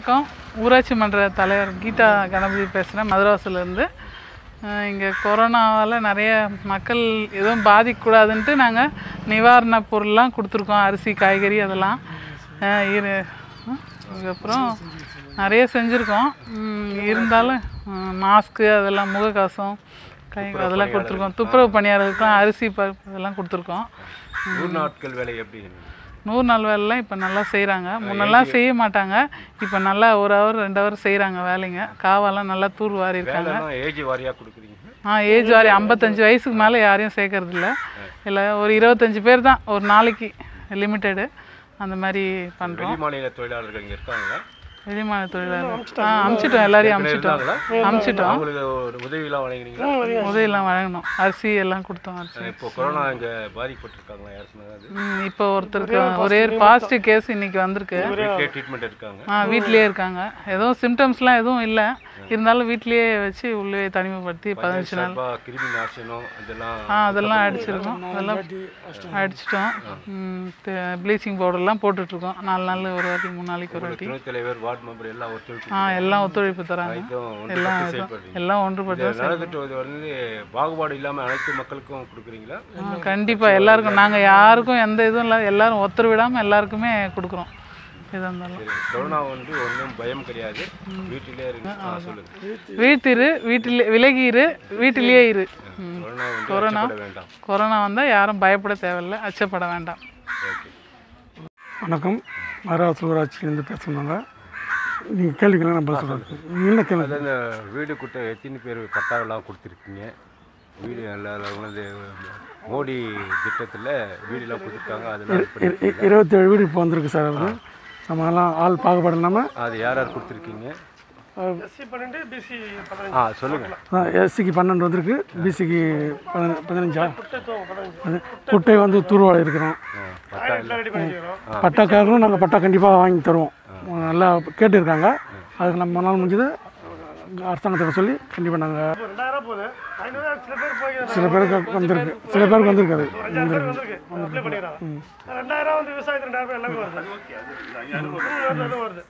வணக்கம். ஊராட்சி மன்ற தலைவர் கீதா கணபதி பேசுகிறேன் மதுராசிலேருந்து இங்கே கொரோனாவால் நிறைய மக்கள் எதுவும் பாதிக்கக்கூடாதுன்ட்டு நாங்கள் நிவாரணப் பொருள்லாம் கொடுத்துருக்கோம். அரிசி காய்கறி அதெல்லாம். இரு அதுக்கப்புறம் நிறைய செஞ்சுருக்கோம். இருந்தாலும் மாஸ்க்கு அதெல்லாம் முகக்கவசம் கை அதெல்லாம் கொடுத்துருக்கோம். துப்புரவு பணியாளர்களுக்குலாம் அரிசி பருப்பு இதெல்லாம் கொடுத்துருக்கோம். நாட்கள் வேலை எப்படி? நூறு நாள் வேலைலாம் இப்போ நல்லா செய்கிறாங்க முன்னெல்லாம் செய்ய மாட்டாங்க. இப்போ நல்லா ஒரு ஹவர் ரெண்டு ஹவர் செய்கிறாங்க வேலைங்க. காவெல்லாம் நல்லா தூர் வாரி இருக்காங்க. ஏஜ் வாரியாக கொடுக்குறீங்க. ஆ ஏஜ் வாரி ஐம்பத்தஞ்சு வயசுக்கு மேலே யாரையும் சேர்க்கறது இல்ல இல்லை ஒரு இருபத்தஞ்சி பேர் தான் ஒரு நாளைக்கு லிமிட்டெடு அந்த மாதிரி பண்ணுறோம் மாநில தொழிலாளர்கள் இங்கே இருக்காங்க. வெளிமாநில தொழிலாளர் ஆ அமுச்சிட்டோம் எல்லாரையும் அமுச்சிட்டோம். அமுச்சிட்டோம். அவங்களுக்கு ஒரு உதவியெல்லாம் வழங்கணும். அரிசி எல்லாம் கொடுத்தோம் அரிசி. இப்போ கொரோனா இங்கே பாதிக்கப்பட்டிருக்காங்களா? இப்போ ஒருத்தருக்கு ஒரே ஒரு பாசிட்டிவ் கேஸ் இன்னைக்கு வந்திருக்கு. ட்ரீட்மெண்ட் இருக்காங்க ஆ வீட்லேயே இருக்காங்க. எதுவும் சிம்டம்ஸ்லாம் எதுவும் இல்லை. இருந்தாலும் வீட்லேயே வச்சு உள்ளே தனிமைப்படுத்தி பதினஞ்சு நாள். ஆ அதெல்லாம் அடிச்சிருக்கோம். அதெல்லாம் அடிச்சிட்டோம். ப்ளீச்சிங் பவுடர்லாம் போட்டுட்ருக்கோம். நாலு நாள் ஒரு வாட்டி மூணு நாளைக்கு ஒரு வாட்டி. தலைவர் வார்டு மெம்பர் எல்லாம் ஒத்துழைப்பு ஆ எல்லாம் ஒத்துழைப்பு தராங்க. எல்லாம் எல்லாம் ஒன்றுபட்டு வந்து பாகுபாடு இல்லாமல் அனைத்து மக்களுக்கும் கொடுக்குறீங்களா? ஆ, கண்டிப்பா. எல்லாருக்கும் நாங்க யாருக்கும் எந்த இதுவும் இல்லை எல்லாரும் ஒத்தர் விடாம எல்லாருக்குமே கொடுக்குறோம். கொரோனா வந்து ஒன்றும் பயம் கிடையாது. வீட்டிலே இருக்கு வீட்டிரு வீட்டிலே விலகிரு வீட்டிலேயே இரு. கொரோனா கொரோனா வந்தால் யாரும் பயப்பட தேவையில்லை அச்சப்பட வேண்டாம். வணக்கம். மகாராஷ்டிர ஊராட்சியிலேருந்து பேசுனாங்க நீங்கள் கேள்விக்கெல்லாம் நான் பதில் சொல்கிறேன் என்ன கேள்வி? இந்த வீடு கொடுத்த எத்தனை பேர் பட்டாவெல்லாம் கொடுத்துருக்கீங்க? வீடு வந்து மோடி திட்டத்தில் வீடுலாம் கொடுத்துருக்காங்க இ- இருபத்தேழு வீடு இப்போ வந்திருக்கு சார் அது. நம்ம எல்லாம் ஆள் பாகுபாடு இல்லாமல் அது யார் யார் கொடுத்துருக்கீங்க? ஆ சொல்லுங்கள் எஸ்சிக்கு பன்னெண்டு வந்திருக்கு பிசிக்கு பதின பதினஞ்சா? குட்டை வந்து தூர்வாழை இருக்கிறோம். பட்டா இல்லை. பட்டாக்காரரும் நாங்கள் பட்டா கண்டிப்பாக வாங்கி தருவோம். நல்லா கேட்டிருக்காங்க. அதுக்கு நம்ம நாள் முடிஞ்சது. அரசாங்கத்திட்ட சொல்லி கண்டிப்பாக நாங்கள் சில பேருக்கு வந்திருக்கு. சில பேருக்கு வந்திருக்காது. வந்திருக்கு. ரெண்டாயிரம் வந்து விவசாயத்துக்கு ரெண்டாயிரம் எல்லாமே வருது. வருது, வருது.